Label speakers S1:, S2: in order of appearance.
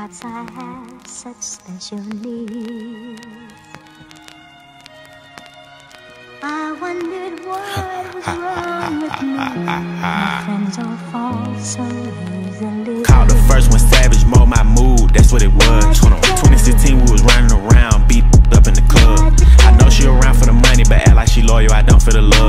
S1: Perhaps I have such special needs. I wondered what was wrong with me. My friends all fall so easily.
S2: Call the first one savage, mold my mood, that's what it was. 2016, we was running around, beat up in the club. I know she around for the money, but act like she loyal, I don't feel the love.